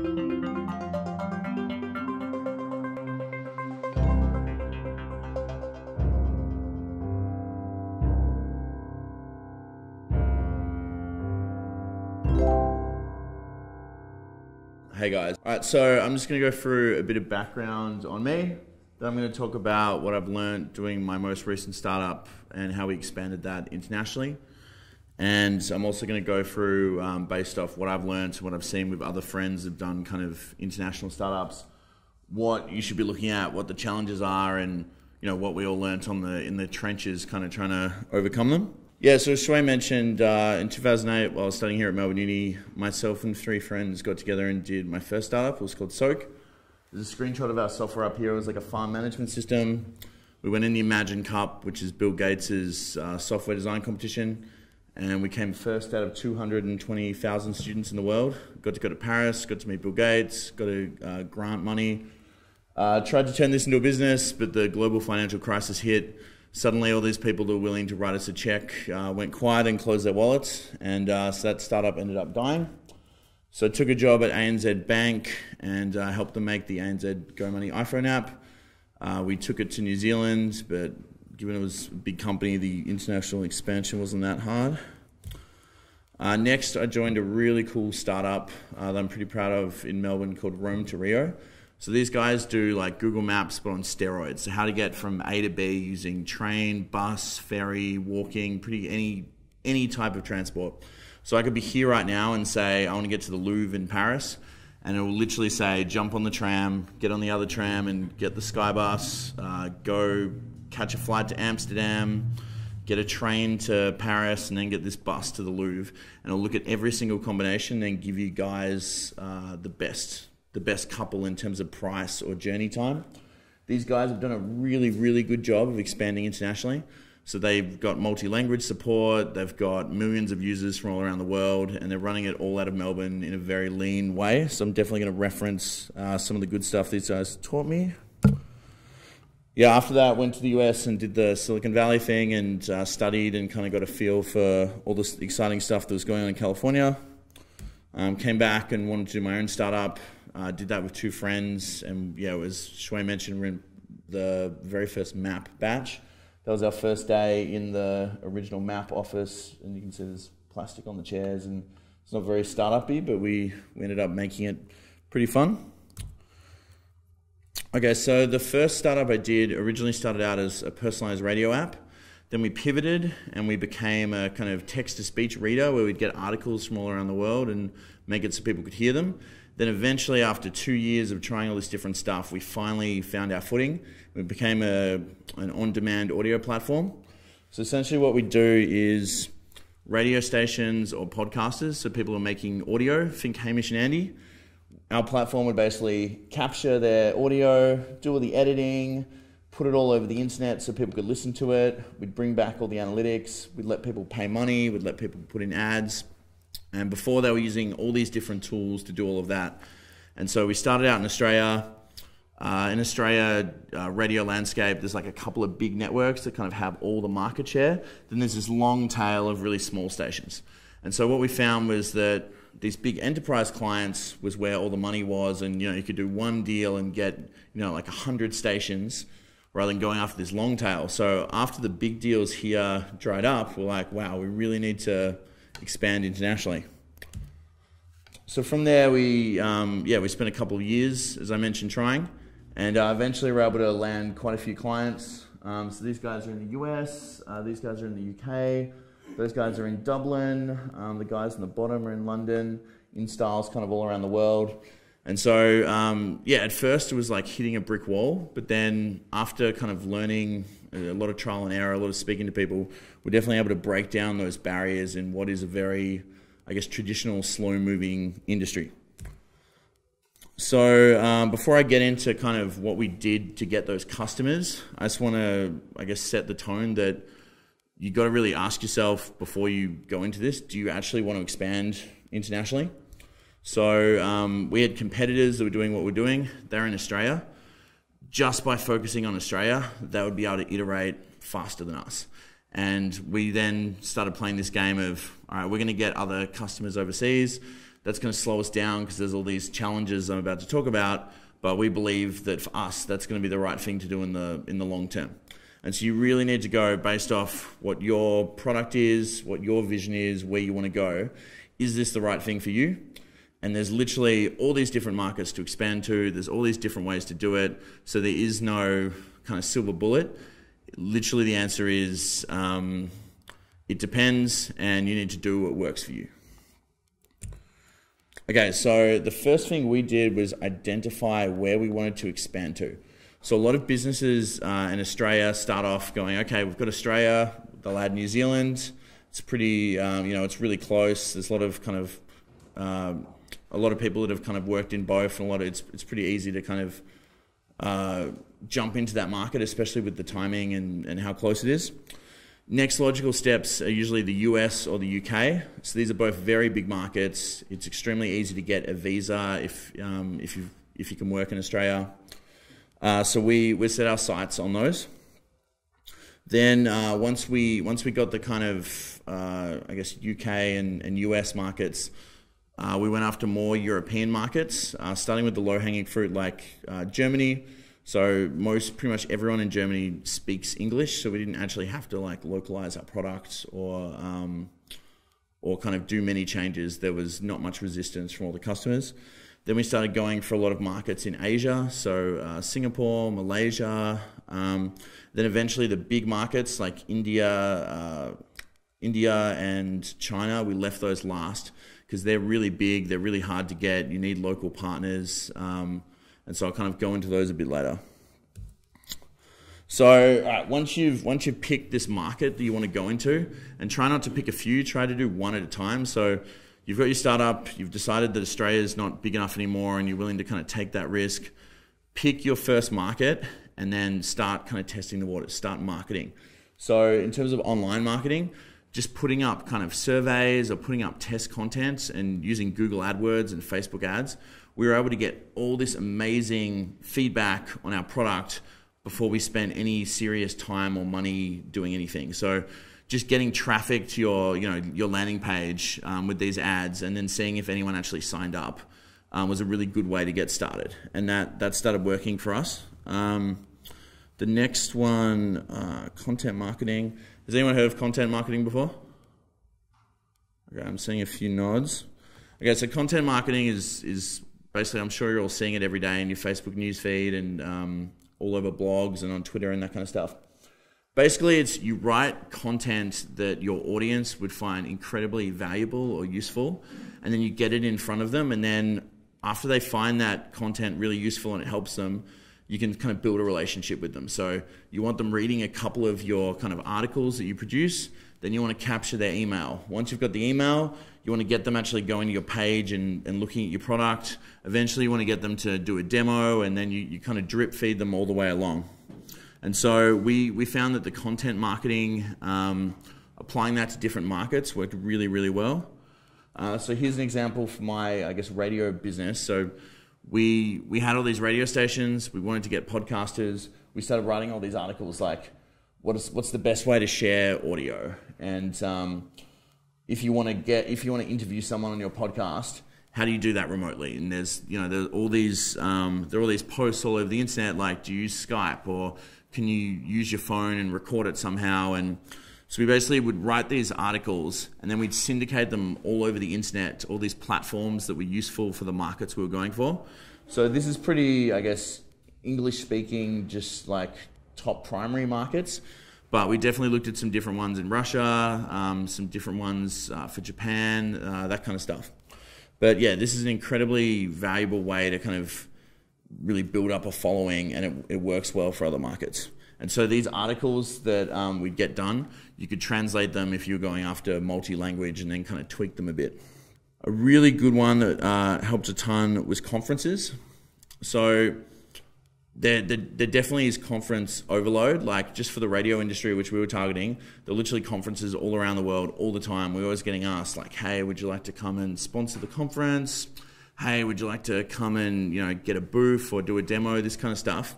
Hey guys. All right, so I'm just going to go through a bit of background on me. Then I'm going to talk about what I've learned doing my most recent startup and how we expanded that internationally. And I'm also going to go through, um, based off what I've learned what I've seen with other friends who've done kind of international startups, what you should be looking at, what the challenges are, and you know what we all learnt on the in the trenches, kind of trying to overcome them. Yeah, so as Shui mentioned, uh, in 2008, while I was studying here at Melbourne Uni, myself and three friends got together and did my first startup. It was called Soak. There's a screenshot of our software up here. It was like a farm management system. We went in the Imagine Cup, which is Bill Gates' uh, software design competition, and we came first out of 220,000 students in the world. Got to go to Paris, got to meet Bill Gates, got to uh, grant money. Uh, tried to turn this into a business, but the global financial crisis hit suddenly all these people that were willing to write us a check uh, went quiet and closed their wallets, and uh, so that startup ended up dying. So I took a job at ANZ Bank and uh, helped them make the ANZ goMoney iPhone app. Uh, we took it to New Zealand, but given it was a big company, the international expansion wasn't that hard. Uh, next, I joined a really cool startup uh, that I'm pretty proud of in Melbourne called Rome to Rio. So these guys do like Google Maps but on steroids. So how to get from A to B using train, bus, ferry, walking, pretty any any type of transport. So I could be here right now and say I want to get to the Louvre in Paris, and it will literally say jump on the tram, get on the other tram, and get the sky bus, uh, go catch a flight to Amsterdam, get a train to Paris, and then get this bus to the Louvre. And I'll look at every single combination and give you guys uh, the best the best couple in terms of price or journey time. These guys have done a really, really good job of expanding internationally. So they've got multi language support, they've got millions of users from all around the world, and they're running it all out of Melbourne in a very lean way. So I'm definitely going to reference uh, some of the good stuff these guys taught me. Yeah, after that, went to the US and did the Silicon Valley thing and uh, studied and kind of got a feel for all this exciting stuff that was going on in California. Um, came back and wanted to do my own startup. Uh, did that with two friends, and yeah, it was mentioned we're in the very first MAP batch. That was our first day in the original MAP office, and you can see there's plastic on the chairs, and it's not very startup-y, but we, we ended up making it pretty fun. Okay, so the first startup I did originally started out as a personalized radio app. Then we pivoted and we became a kind of text to speech reader where we'd get articles from all around the world and make it so people could hear them. Then eventually, after two years of trying all this different stuff, we finally found our footing. We became a, an on-demand audio platform. So essentially what we do is radio stations or podcasters, so people are making audio, think Hamish and Andy. Our platform would basically capture their audio, do all the editing, put it all over the internet so people could listen to it. We'd bring back all the analytics. We'd let people pay money. We'd let people put in ads. And before they were using all these different tools to do all of that. And so we started out in Australia. Uh, in Australia, uh, radio landscape, there's like a couple of big networks that kind of have all the market share. Then there's this long tail of really small stations. And so what we found was that these big enterprise clients was where all the money was, and you know you could do one deal and get you know like hundred stations rather than going after this long tail. So after the big deals here dried up, we're like, wow, we really need to expand internationally. So from there, we um, yeah we spent a couple of years, as I mentioned, trying, and uh, eventually we're able to land quite a few clients. Um, so these guys are in the US, uh, these guys are in the UK, those guys are in Dublin, um, the guys in the bottom are in London, In installs kind of all around the world. And so, um, yeah, at first it was like hitting a brick wall, but then after kind of learning a lot of trial and error, a lot of speaking to people, we're definitely able to break down those barriers in what is a very, I guess, traditional, slow moving industry. So, um, before I get into kind of what we did to get those customers, I just want to, I guess, set the tone that you got to really ask yourself before you go into this do you actually want to expand internationally? So, um, we had competitors that were doing what we're doing, they're in Australia. Just by focusing on Australia, they would be able to iterate faster than us. And we then started playing this game of, all right, we're going to get other customers overseas. that's going to slow us down because there's all these challenges I'm about to talk about. But we believe that for us, that's going to be the right thing to do in the in the long term. And so you really need to go based off what your product is, what your vision is, where you want to go. Is this the right thing for you? And there's literally all these different markets to expand to. There's all these different ways to do it. So there is no kind of silver bullet. Literally, the answer is um, it depends, and you need to do what works for you. Okay, so the first thing we did was identify where we wanted to expand to. So a lot of businesses uh, in Australia start off going, okay, we've got Australia, they'll add New Zealand. It's pretty, um, you know, it's really close. There's a lot of kind of, um, a lot of people that have kind of worked in both, and a lot of it's it's pretty easy to kind of uh, jump into that market, especially with the timing and, and how close it is. Next logical steps are usually the US or the UK. So these are both very big markets. It's extremely easy to get a visa if um, if you if you can work in Australia. Uh, so we, we set our sights on those. Then uh, once we once we got the kind of uh, I guess UK and, and US markets, uh, we went after more European markets, uh, starting with the low hanging fruit like uh, Germany. So most pretty much everyone in Germany speaks English, so we didn't actually have to like localize our products or um, or kind of do many changes. There was not much resistance from all the customers. Then we started going for a lot of markets in Asia, so uh, Singapore, Malaysia. Um, then eventually the big markets like India, uh, India and China. We left those last because they're really big. They're really hard to get. You need local partners, um, and so I'll kind of go into those a bit later. So once you've once you've picked this market that you want to go into, and try not to pick a few. Try to do one at a time. So you've got your startup, you've decided that Australia is not big enough anymore, and you're willing to kind of take that risk. Pick your first market and then start kind of testing the waters, start marketing. So, in terms of online marketing, just putting up kind of surveys or putting up test content and using Google AdWords and Facebook ads, we were able to get all this amazing feedback on our product before we spent any serious time or money doing anything. So, just getting traffic to your you know your landing page um, with these ads and then seeing if anyone actually signed up um, was a really good way to get started. And that that started working for us. Um, the next one uh, content marketing. Has anyone heard of content marketing before? Okay i'm seeing a few nods. Okay so content marketing is is basically i'm sure you're all seeing it every day in your facebook newsfeed and um, all over blogs and on twitter and that kind of stuff Basically, it's you write content that your audience would find incredibly valuable or useful, and then you get it in front of them, and then after they find that content really useful and it helps them, you can kind of build a relationship with them. So you want them reading a couple of your kind of articles that you produce, then you want to capture their email. Once you've got the email, you want to get them actually going to your page and, and looking at your product. Eventually, you want to get them to do a demo, and then you, you kind of drip feed them all the way along. And so we, we found that the content marketing, um, applying that to different markets worked really, really well. Uh, so here's an example for my, I guess, radio business. So we, we had all these radio stations. We wanted to get podcasters. We started writing all these articles like, what is, what's the best way to share audio? And um, if you want to get, if you want to interview someone on your podcast, how do you do that remotely? And there's, you know, there's all these, um, there are all these posts all over the internet, like, do you use Skype or can you use your phone and record it somehow? And so we basically would write these articles and then we'd syndicate them all over the internet all these platforms that were useful for the markets we were going for. So this is pretty, I guess, English speaking, just like top primary markets. But we definitely looked at some different ones in Russia, um, some different ones uh, for Japan, uh, that kind of stuff. But yeah, this is an incredibly valuable way to kind of really build up a following and it, it works well for other markets. And so these articles that um, we'd get done, you could translate them if you were going after multi-language and then kind of tweak them a bit. A really good one that uh, helped a ton was conferences. So there, there, there, definitely is conference overload. Like just for the radio industry, which we were targeting, there are literally conferences all around the world all the time. We're always getting asked like, "Hey, would you like to come and sponsor the conference?" Hey, would you like to come and you know get a booth or do a demo, this kind of stuff.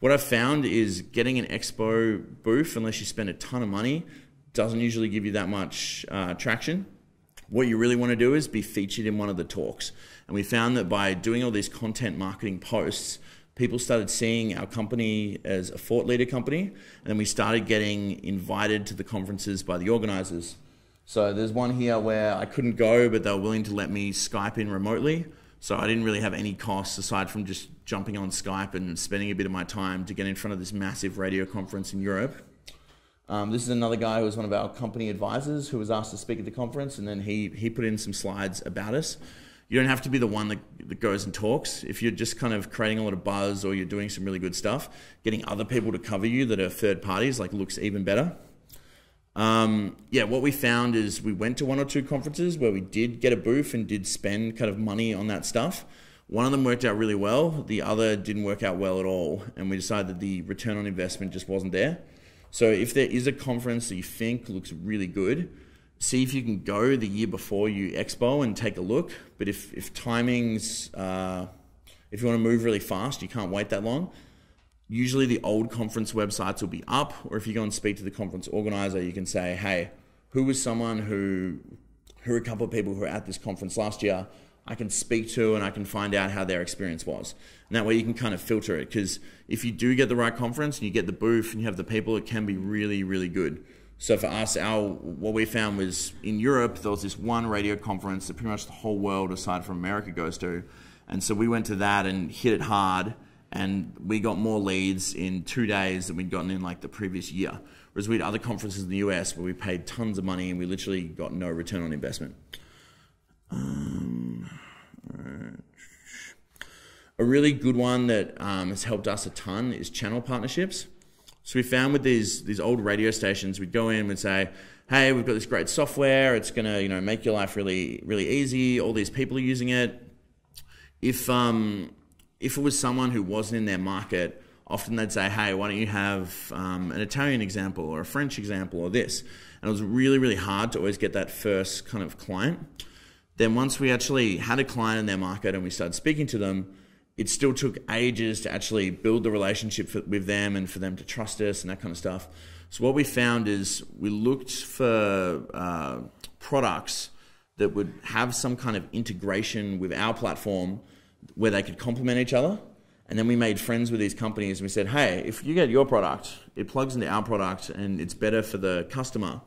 What I've found is getting an expo booth, unless you spend a ton of money, doesn't usually give you that much uh, traction. what you really want to do is be featured in one of the talks. And we found that by doing all these content marketing posts, people started seeing our company as a thought leader company, and then we started getting invited to the conferences by the organizers. So there's one here where I couldn't go, but they were willing to let me Skype in remotely. So I didn't really have any costs aside from just jumping on Skype and spending a bit of my time to get in front of this massive radio conference in Europe. Um, this is another guy who was one of our company advisors who was asked to speak at the conference, and then he, he put in some slides about us. You don't have to be the one that, that goes and talks. If you're just kind of creating a lot of buzz or you're doing some really good stuff, getting other people to cover you that are third parties like looks even better. Um, yeah, what we found is we went to one or two conferences where we did get a booth and did spend kind of money on that stuff. One of them worked out really well, the other didn't work out well at all, and we decided that the return on investment just wasn't there. So if there is a conference that you think looks really good, see if you can go the year before you expo and take a look. But if, if timings, uh, if you want to move really fast, you can't wait that long. Usually the old conference websites will be up, or if you go and speak to the conference organizer, you can say, hey, who was someone who, who are a couple of people who were at this conference last year? I can speak to and I can find out how their experience was. And that way you can kind of filter it because if you do get the right conference and you get the booth and you have the people, it can be really, really good. So for us, our what we found was in Europe there was this one radio conference that pretty much the whole world aside from America goes to, and so we went to that and hit it hard, and we got more leads in two days than we'd gotten in like the previous year. Whereas we had other conferences in the US where we paid tons of money and we literally got no return on investment. Um, a really good one that um, has helped us a ton is channel partnerships. So we found with these these old radio stations, we'd go in and say, "Hey, we've got this great software. It's gonna you know make your life really really easy. All these people are using it." If um, if it was someone who wasn't in their market, often they'd say, "Hey, why don't you have um, an Italian example or a French example or this?" And it was really really hard to always get that first kind of client. Then once we actually had a client in their market and we started speaking to them it still took ages to actually build the relationship for, with them and for them to trust us and that kind of stuff. So what we found is we looked for uh, products that would have some kind of integration with our platform where they could complement each other. And then we made friends with these companies and we said, hey, if you get your product, it plugs into our product and it's better for the customer.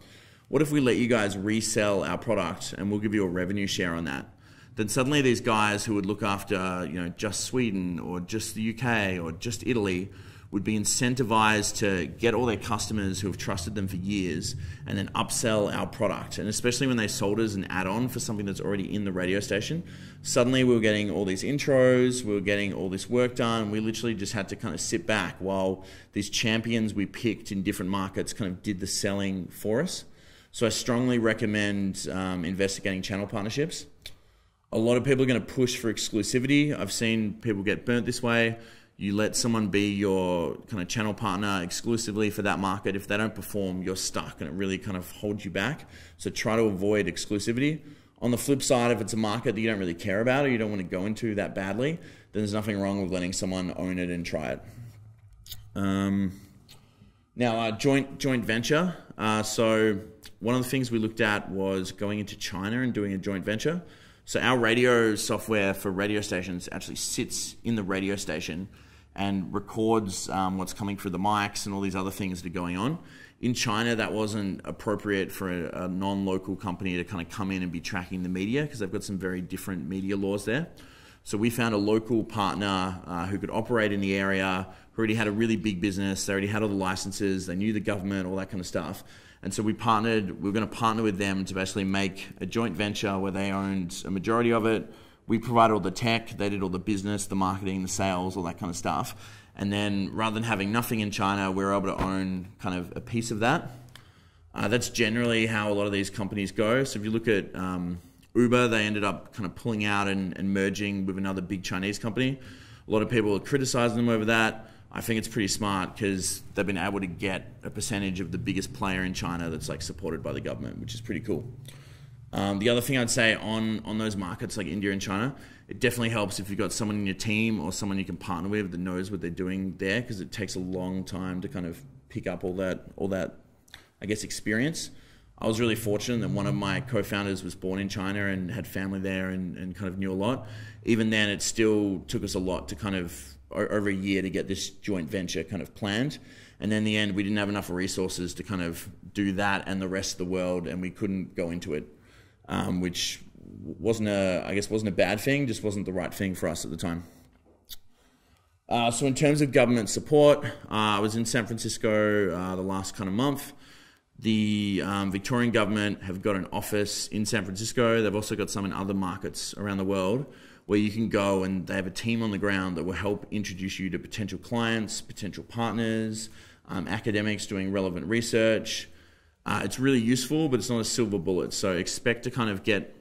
What if we let you guys resell our product and we'll give you a revenue share on that? then suddenly these guys who would look after you know just Sweden or just the UK or just Italy would be incentivized to get all their customers who have trusted them for years and then upsell our product. And especially when they sold us an add-on for something that's already in the radio station, suddenly we were getting all these intros, we were getting all this work done. We literally just had to kind of sit back while these champions we picked in different markets kind of did the selling for us. So I strongly recommend um, investigating channel partnerships a lot of people are going to push for exclusivity. I've seen people get burnt this way. You let someone be your kind of channel partner exclusively for that market. If they don't perform, you're stuck and it really kind of holds you back. So try to avoid exclusivity. On the flip side, if it's a market that you don't really care about or you don't want to go into that badly, then there's nothing wrong with letting someone own it and try it. Um, now, uh, joint joint venture. Uh, so one of the things we looked at was going into China and doing a joint venture. So our radio software for radio stations actually sits in the radio station and records um, what's coming through the mics and all these other things that are going on. In China, that wasn't appropriate for a, a non-local company to kind of come in and be tracking the media because they've got some very different media laws there. So we found a local partner uh, who could operate in the area, who already had a really big business, they already had all the licenses, they knew the government, all that kind of stuff. And so we partnered, we are going to partner with them to basically make a joint venture where they owned a majority of it. We provided all the tech, they did all the business, the marketing, the sales, all that kind of stuff. And then rather than having nothing in China, we are able to own kind of a piece of that. Uh, that's generally how a lot of these companies go. So if you look at um, Uber, they ended up kind of pulling out and, and merging with another big Chinese company. A lot of people are criticizing them over that. I think it's pretty smart because they've been able to get a percentage of the biggest player in China that's like supported by the government, which is pretty cool. Um, the other thing I'd say on on those markets like India and China, it definitely helps if you've got someone in your team or someone you can partner with that knows what they're doing there because it takes a long time to kind of pick up all that all that I guess experience. I was really fortunate that one of my co-founders was born in China and had family there and, and kind of knew a lot. Even then, it still took us a lot to kind of over a year to get this joint venture kind of planned. And then in the end, we didn't have enough resources to kind of do that and the rest of the world, and we couldn't go into it, um, which wasn't a, I guess, wasn't a bad thing, just wasn't the right thing for us at the time. Uh, so in terms of government support, uh, I was in San Francisco uh, the last kind of month. The um, Victorian government have got an office in San Francisco. They've also got some in other markets around the world where you can go and they have a team on the ground that will help introduce you to potential clients, potential partners, um, academics doing relevant research. Uh, it's really useful, but it's not a silver bullet. So expect to kind of get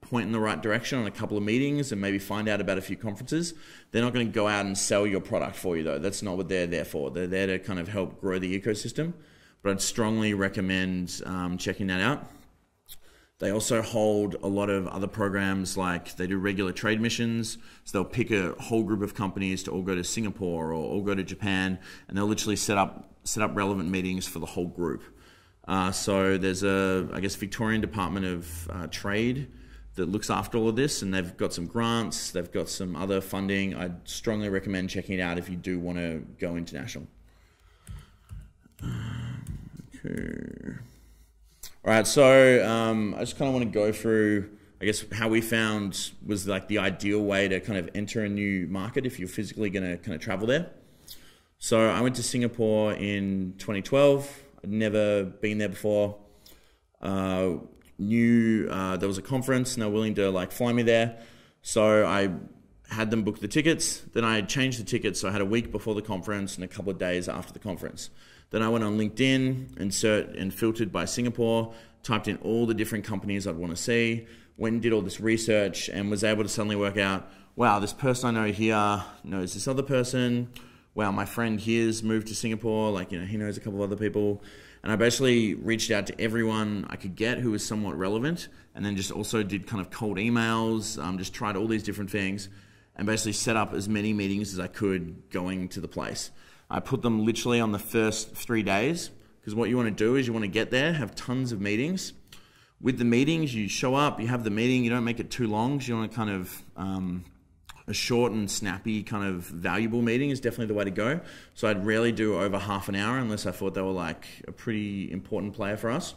point in the right direction on a couple of meetings and maybe find out about a few conferences. They're not going to go out and sell your product for you, though. That's not what they're there for. They're there to kind of help grow the ecosystem. But I'd strongly recommend um, checking that out. They also hold a lot of other programs like they do regular trade missions. So they'll pick a whole group of companies to all go to Singapore or all go to Japan, and they'll literally set up set up relevant meetings for the whole group. Uh, so there's a I guess Victorian Department of uh, Trade that looks after all of this, and they've got some grants, they've got some other funding. I'd strongly recommend checking it out if you do want to go international. Okay. All right, so um, I just kind of want to go through, I guess, how we found was like the ideal way to kind of enter a new market if you're physically going to kind of travel there. So I went to Singapore in 2012. I'd never been there before. Uh, knew uh, there was a conference and they were willing to like fly me there. So I had them book the tickets. Then I changed the tickets. So I had a week before the conference and a couple of days after the conference. Then I went on LinkedIn, insert and filtered by Singapore, typed in all the different companies I'd want to see, went and did all this research and was able to suddenly work out, wow, this person I know here knows this other person. Wow, my friend here's moved to Singapore. Like, you know, he knows a couple of other people. And I basically reached out to everyone I could get who was somewhat relevant, and then just also did kind of cold emails, um, just tried all these different things, and basically set up as many meetings as I could going to the place. I put them literally on the first three days, because what you want to do is you want to get there, have tons of meetings. With the meetings, you show up, you have the meeting, you don't make it too long, because you want to kind of um, a short and snappy kind of valuable meeting is definitely the way to go. So I'd rarely do over half an hour unless I thought they were like a pretty important player for us.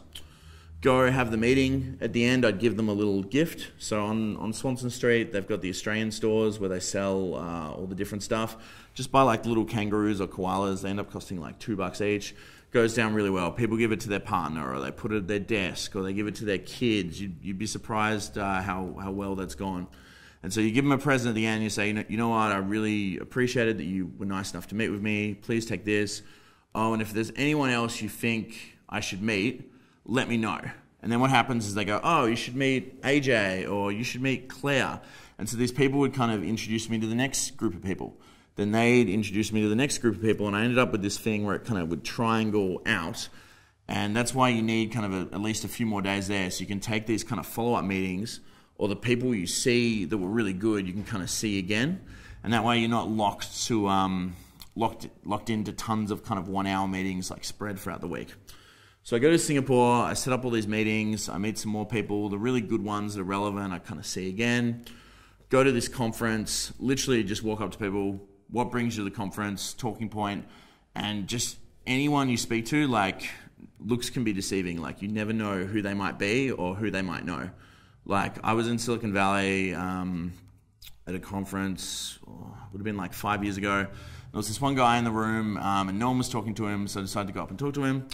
Go have the meeting. At the end, I'd give them a little gift. So on, on Swanston Street, they've got the Australian stores where they sell uh, all the different stuff. Just buy like little kangaroos or koalas. They end up costing like two bucks each. Goes down really well. People give it to their partner or they put it at their desk or they give it to their kids. You'd, you'd be surprised uh, how, how well that's gone. And so you give them a present at the end. You say, you know, you know what? I really appreciated that you were nice enough to meet with me. Please take this. Oh, and if there's anyone else you think I should meet, let me know. And then what happens is they go, oh, you should meet AJ or you should meet Claire. And so these people would kind of introduce me to the next group of people. Then they'd introduce me to the next group of people, and I ended up with this thing where it kind of would triangle out. And that's why you need kind of a, at least a few more days there so you can take these kind of follow up meetings or the people you see that were really good, you can kind of see again, and that way you're not locked to um, locked locked into tons of kind of one hour meetings like spread throughout the week. So I go to Singapore, I set up all these meetings, I meet some more people, the really good ones that are relevant, I kind of see again. Go to this conference, literally just walk up to people, what brings you to the conference, talking point, and just anyone you speak to, like looks can be deceiving. Like you never know who they might be or who they might know. Like I was in Silicon Valley um, at a conference, oh, would have been like five years ago. There was this one guy in the room, um, and no one was talking to him, so I decided to go up and talk to him.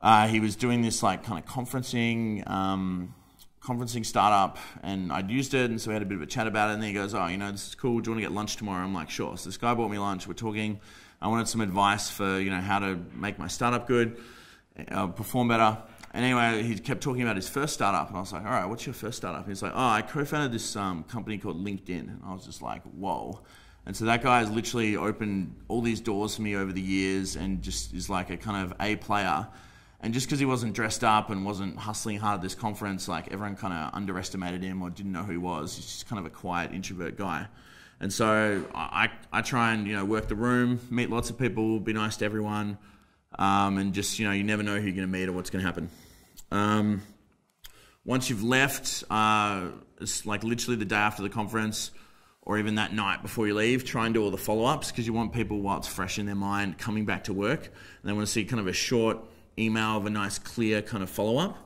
Uh, he was doing this like kind of conferencing, um, conferencing startup, and I'd used it, and so we had a bit of a chat about it. And then he goes, "Oh, you know, this is cool. Do you want to get lunch tomorrow?" I'm like, "Sure." So this guy bought me lunch. We're talking. I wanted some advice for you know how to make my startup good, uh, perform better. And anyway, he kept talking about his first startup, and I was like, "All right, what's your first startup?" He's like, "Oh, I co-founded this um, company called LinkedIn," and I was just like, "Whoa!" And so that guy has literally opened all these doors for me over the years, and just is like a kind of a player. And just because he wasn't dressed up and wasn't hustling hard at this conference, like everyone kind of underestimated him or didn't know who he was. He's just kind of a quiet introvert guy. And so I, I try and you know work the room, meet lots of people, be nice to everyone, um, and just you know you never know who you're going to meet or what's going to happen. Um, once you've left, uh, it's like literally the day after the conference, or even that night before you leave, try and do all the follow ups because you want people while it's fresh in their mind coming back to work, and they want to see kind of a short email of a nice, clear kind of follow up.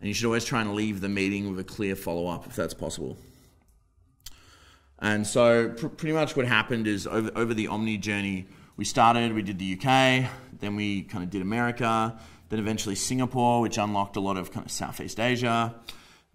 And you should always try and leave the meeting with a clear follow up if that's possible. And so, pr- pretty much what happened is over, over the Omny journey, we started, we did the UK, then we kind of did America, then eventually Singapore, which unlocked a lot of kind of Southeast Asia,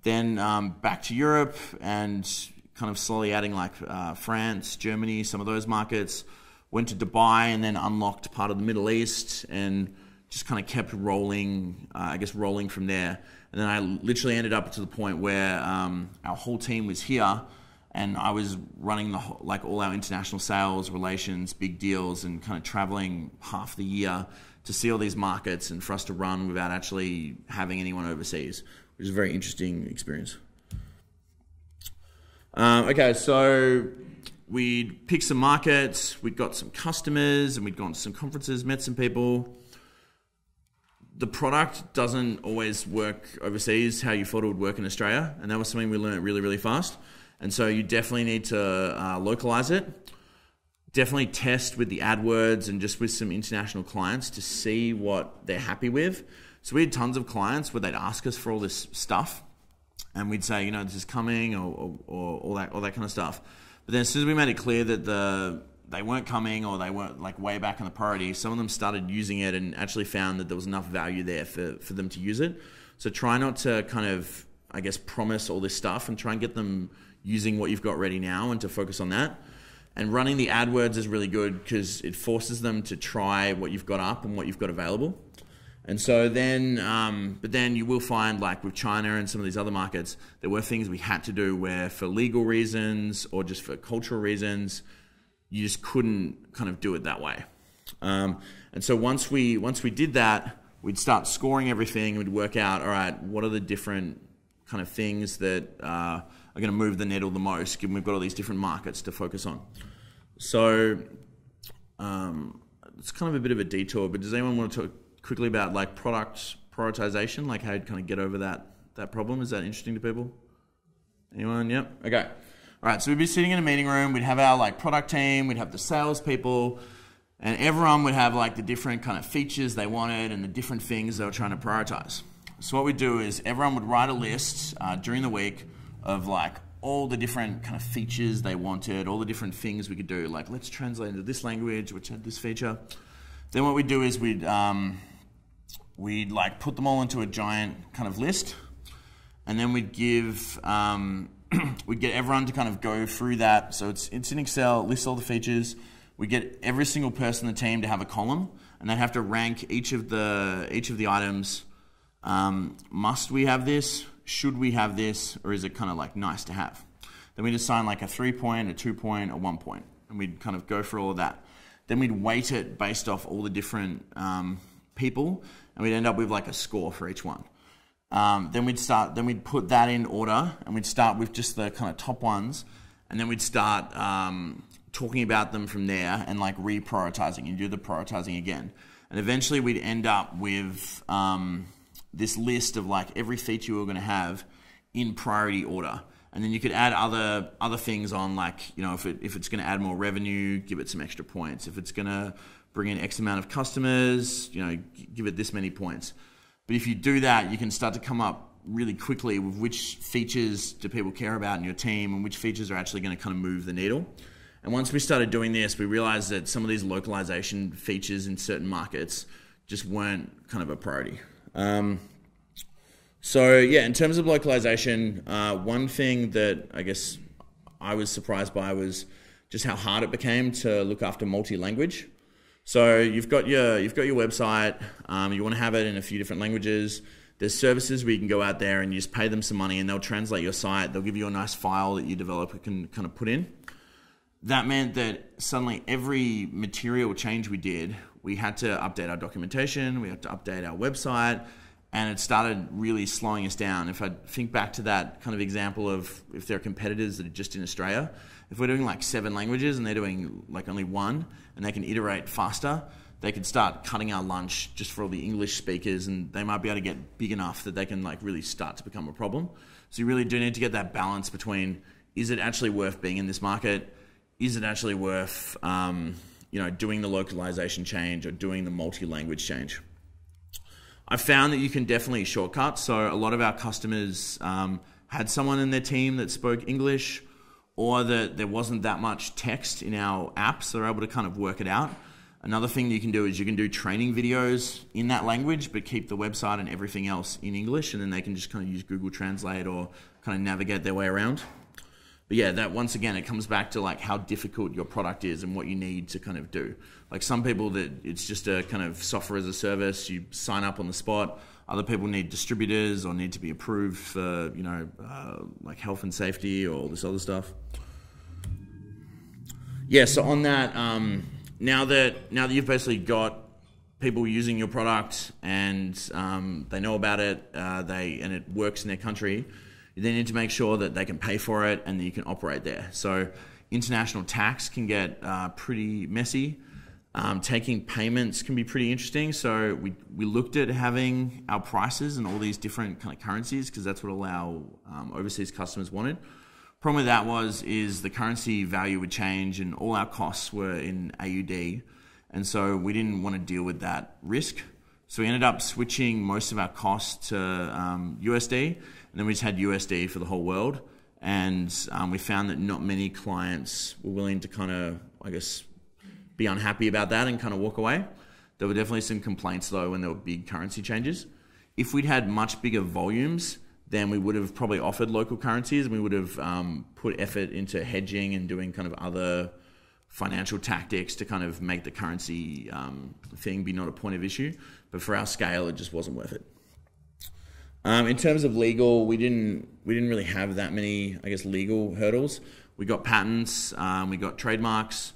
then um, back to Europe and kind of slowly adding like uh, France, Germany, some of those markets. Went to Dubai and then unlocked part of the Middle East and just kind of kept rolling, uh, I guess, rolling from there. And then I literally ended up to the point where um, our whole team was here and I was running the whole, like all our international sales, relations, big deals, and kind of traveling half the year to see all these markets and for us to run without actually having anyone overseas, which is a very interesting experience. Um, okay, so we picked some markets, we got some customers, and we'd gone to some conferences, met some people. The product doesn't always work overseas how you thought it would work in Australia, and that was something we learned really, really fast. And so you definitely need to uh, localize it. Definitely test with the AdWords and just with some international clients to see what they're happy with. So we had tons of clients where they'd ask us for all this stuff, and we'd say, you know, this is coming, or, or, or all that, all that kind of stuff. But then as soon as we made it clear that the they weren't coming or they weren't like way back in the priority, some of them started using it and actually found that there was enough value there for, for them to use it. So try not to kind of, I guess, promise all this stuff and try and get them using what you've got ready now and to focus on that. And running the AdWords is really good because it forces them to try what you've got up and what you've got available. And so then, um, but then you will find, like with China and some of these other markets, there were things we had to do where, for legal reasons or just for cultural reasons, you just couldn't kind of do it that way. Um, and so once we once we did that, we'd start scoring everything. We'd work out, all right, what are the different kind of things that uh, are going to move the needle the most, given we've got all these different markets to focus on. So um, it's kind of a bit of a detour, but does anyone want to talk quickly about like product prioritization, like how you kind of get over that that problem? Is that interesting to people? Anyone? Yep. Okay. All right. So we'd be sitting in a meeting room. We'd have our like product team. We'd have the salespeople, and everyone would have like the different kind of features they wanted and the different things they were trying to prioritize. So what we'd do is everyone would write a list uh, during the week of like all the different kind of features they wanted, all the different things we could do. Like let's translate into this language, which had this feature. Then what we'd do is we'd um, we'd like put them all into a giant kind of list, and then we'd give um, we'd get everyone to kind of go through that. So it's it's in Excel, lists all the features. We get every single person in the team to have a column, and they have to rank each of the each of the items. Um, must we have this? Should we have this or is it kind of like nice to have? Then we'd assign like a three point, a two point, a one point, and we'd kind of go through all of that. Then we'd weight it based off all the different um, people, and we'd end up with like a score for each one. Um, then we'd start, then we'd put that in order, and we'd start with just the kind of top ones, and then we'd start um, talking about them from there and like reprioritizing and do the prioritizing again. And eventually we'd end up with um, this list of like every feature you are going to have in priority order. And then you could add other other things on, like you know, if it, if it's going to add more revenue, give it some extra points. If it's going to bring in X amount of customers, you know, give it this many points. But if you do that, you can start to come up really quickly with which features do people care about in your team and which features are actually going to kind of move the needle. And once we started doing this, we realized that some of these localization features in certain markets just weren't kind of a priority. Um, so yeah, in terms of localization, uh, one thing that I guess I was surprised by was just how hard it became to look after multi-language. So you've got your you've got your website. Um, you want to have it in a few different languages. There's services where you can go out there and you just pay them some money and they'll translate your site. They'll give you a nice file that your developer can kind of put in. That meant that suddenly every material change we did, we had to update our documentation, we had to update our website, and it started really slowing us down. If I think back to that kind of example of if there are competitors that are just in Australia, if we're doing like seven languages and they're doing like only one and they can iterate faster, they could start cutting our lunch just for all the English speakers, and they might be able to get big enough that they can like really start to become a problem. So you really do need to get that balance between is it actually worth being in this market? Is it actually worth um, you know doing the localization change or doing the multi-language change? I found that you can definitely shortcut. So a lot of our customers um, had someone in their team that spoke English, or that there wasn't that much text in our apps. so they're able to kind of work it out. Another thing that you can do is you can do training videos in that language, but keep the website and everything else in English, and then they can just kind of use Google Translate or kind of navigate their way around. But yeah, that once again, it comes back to like how difficult your product is and what you need to kind of do. Like some people that it's just a kind of software as a service, you sign up on the spot. Other people need distributors or need to be approved for you know uh, like health and safety or all this other stuff. Yeah, so on that. Um, now that now that you've basically got people using your product and um, they know about it, uh, they and it works in their country, you then need to make sure that they can pay for it and that you can operate there. So international tax can get uh, pretty messy. Um, taking payments can be pretty interesting. So we, we looked at having our prices and all these different kind of currencies because that's what all our um, overseas customers wanted. Problem with that was is the currency value would change and all our costs were in AUD, and so we didn't want to deal with that risk. So we ended up switching most of our costs to um, USD, and then we just had USD for the whole world. And um, we found that not many clients were willing to kind of, I guess, be unhappy about that and kind of walk away. There were definitely some complaints though when there were big currency changes. If we'd had much bigger volumes, then we would have probably offered local currencies and we would have um, put effort into hedging and doing kind of other financial tactics to kind of make the currency um, thing be not a point of issue. But for our scale, it just wasn't worth it. Um, in terms of legal, we didn't we didn't really have that many, I guess, legal hurdles. We got patents, um, we got trademarks.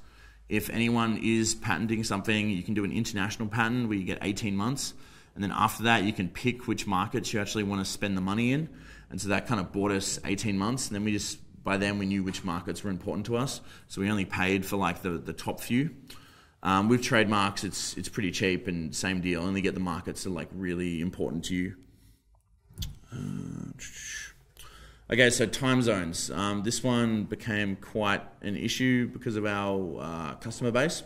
If anyone is patenting something, you can do an international patent where you get 18 months. And then after that, you can pick which markets you actually want to spend the money in. And so that kind of bought us 18 months. And then we just, by then, we knew which markets were important to us. So we only paid for like the, the top few. Um, with trademarks, it's, it's pretty cheap and same deal. Only get the markets that are like really important to you. Uh, okay, so time zones. Um, this one became quite an issue because of our uh, customer base.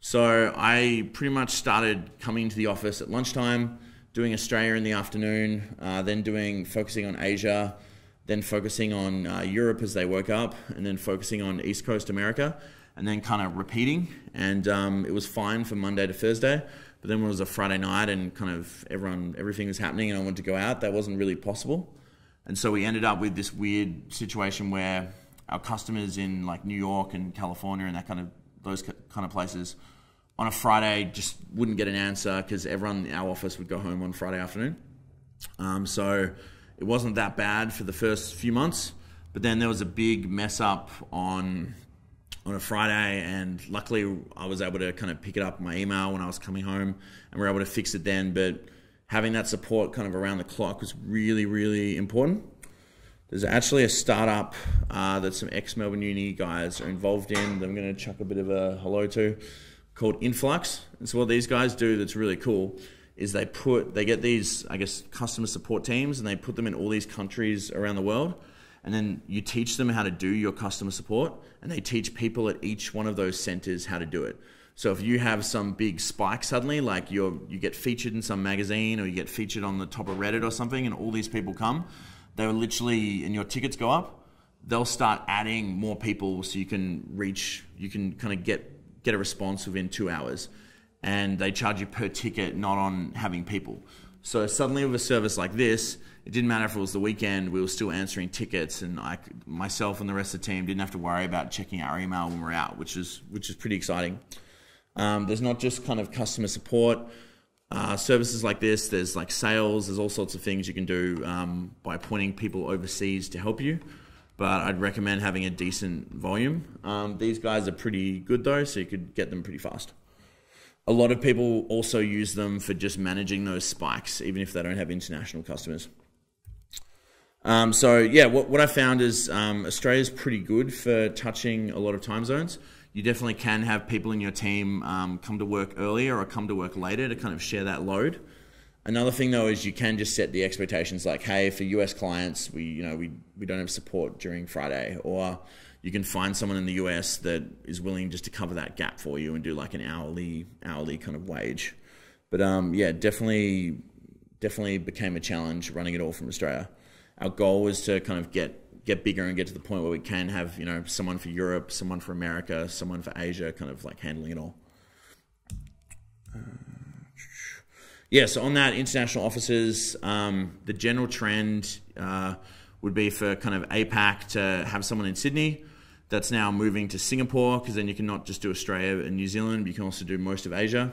So I pretty much started coming to the office at lunchtime, doing Australia in the afternoon, uh, then doing focusing on Asia, then focusing on uh, Europe as they woke up, and then focusing on East Coast America, and then kind of repeating. And um, it was fine from Monday to Thursday, but then when it was a Friday night and kind of everyone everything was happening, and I wanted to go out, that wasn't really possible. And so we ended up with this weird situation where our customers in like New York and California and that kind of those kind of places on a Friday just wouldn't get an answer because everyone in our office would go home on Friday afternoon. Um, so it wasn't that bad for the first few months, but then there was a big mess up on on a Friday, and luckily I was able to kind of pick it up in my email when I was coming home, and we are able to fix it then. But having that support kind of around the clock was really, really important. There's actually a startup uh, that some ex Melbourne Uni guys are involved in that I'm going to chuck a bit of a hello to called Influx. And so what these guys do that's really cool is they put they get these I guess customer support teams and they put them in all these countries around the world. And then you teach them how to do your customer support, and they teach people at each one of those centers how to do it. So if you have some big spike suddenly, like you you get featured in some magazine or you get featured on the top of Reddit or something, and all these people come, they will literally and your tickets go up. They'll start adding more people so you can reach, you can kind of get get a response within two hours. And they charge you per ticket, not on having people. So suddenly, with a service like this, it didn't matter if it was the weekend, we were still answering tickets, and I, myself and the rest of the team didn't have to worry about checking our email when we're out, which is which is pretty exciting. Um, there's not just kind of customer support. Uh, services like this, there's like sales, there's all sorts of things you can do um, by appointing people overseas to help you but I'd recommend having a decent volume. Um, these guys are pretty good though, so you could get them pretty fast. A lot of people also use them for just managing those spikes, even if they don't have international customers. Um, so yeah, what, what I found is um, Australia is pretty good for touching a lot of time zones. you definitely can have people in your team um, come to work earlier or come to work later to kind of share that load. Another thing though is you can just set the expectations like, hey, for US clients, we you know we, we don't have support during Friday, or you can find someone in the US that is willing just to cover that gap for you and do like an hourly hourly kind of wage. But um, yeah, definitely definitely became a challenge running it all from Australia. Our goal was to kind of get get bigger and get to the point where we can have you know someone for Europe, someone for America, someone for Asia, kind of like handling it all. Uh, yeah, so on that, international offices, um, the general trend uh, would be for kind of APAC to have someone in Sydney. That's now moving to Singapore because then you can not just do Australia and New Zealand, but you can also do most of Asia.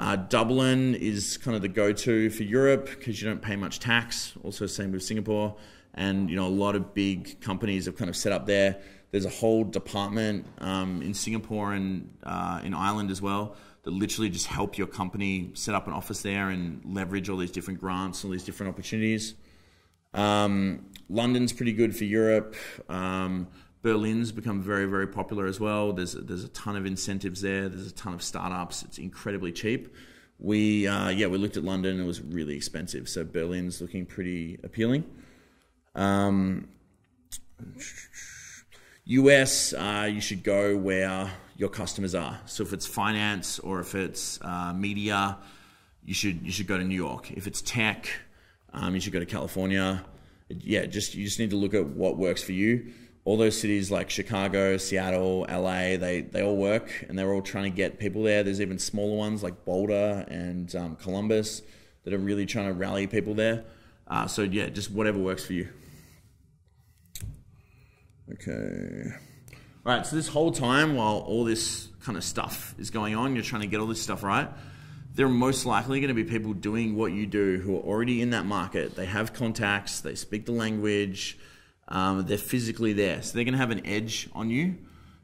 Uh, Dublin is kind of the go-to for Europe because you don't pay much tax. Also, same with Singapore, and you know a lot of big companies have kind of set up there. There's a whole department um, in Singapore and uh, in Ireland as well that literally just help your company set up an office there and leverage all these different grants, all these different opportunities. Um, London's pretty good for Europe. Um, Berlin's become very, very popular as well. There's there's a ton of incentives there. There's a ton of startups. It's incredibly cheap. We uh, yeah we looked at London. It was really expensive. So Berlin's looking pretty appealing. Um, US, uh, you should go where your customers are. So if it's finance or if it's uh, media, you should you should go to New York. If it's tech, um, you should go to California. Yeah, just you just need to look at what works for you all those cities like Chicago, Seattle, LA, they, they all work and they're all trying to get people there. There's even smaller ones like Boulder and um, Columbus that are really trying to rally people there. Uh, so, yeah, just whatever works for you. Okay. All right, so this whole time while all this kind of stuff is going on, you're trying to get all this stuff right, there are most likely going to be people doing what you do who are already in that market. They have contacts, they speak the language, um, they're physically there. So they're going to have an edge on you.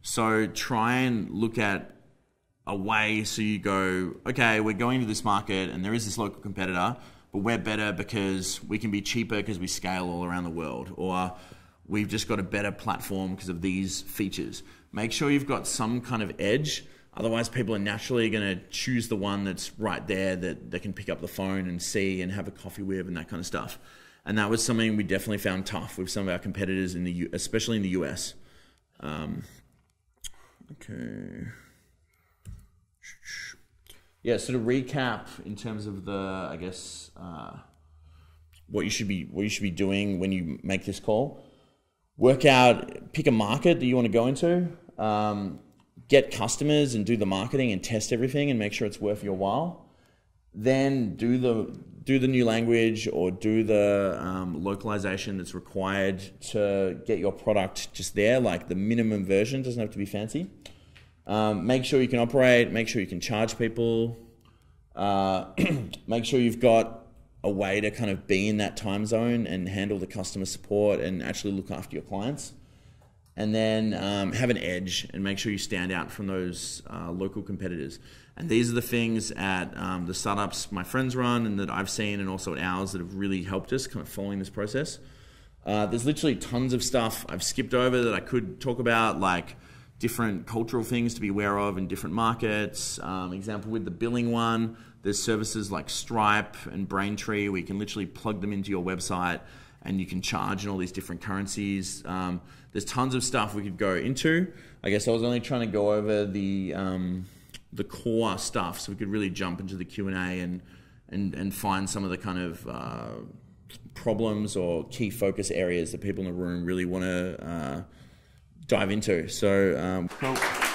So try and look at a way so you go, okay, we're going to this market and there is this local competitor, but we're better because we can be cheaper because we scale all around the world. Or we've just got a better platform because of these features. Make sure you've got some kind of edge. Otherwise, people are naturally going to choose the one that's right there that they can pick up the phone and see and have a coffee with and that kind of stuff and that was something we definitely found tough with some of our competitors in the U, especially in the US. Um, okay. Yeah. So to recap, in terms of the, I guess, uh, what you should be what you should be doing when you make this call. Work out, pick a market that you want to go into. Um, get customers and do the marketing and test everything and make sure it's worth your while. Then do the do the new language or do the um, localization that's required to get your product just there. Like the minimum version doesn't have to be fancy. Um, make sure you can operate. Make sure you can charge people. Uh, make sure you've got a way to kind of be in that time zone and handle the customer support and actually look after your clients. And then um, have an edge and make sure you stand out from those uh, local competitors. And these are the things at um, the startups my friends run and that I've seen, and also at ours that have really helped us kind of following this process. Uh, there's literally tons of stuff I've skipped over that I could talk about, like different cultural things to be aware of in different markets. Um, example with the billing one, there's services like Stripe and Braintree where you can literally plug them into your website and you can charge in all these different currencies. Um, there's tons of stuff we could go into. I guess I was only trying to go over the um, the core stuff, so we could really jump into the Q and A and and and find some of the kind of uh, problems or key focus areas that people in the room really want to uh, dive into. So. Um, cool.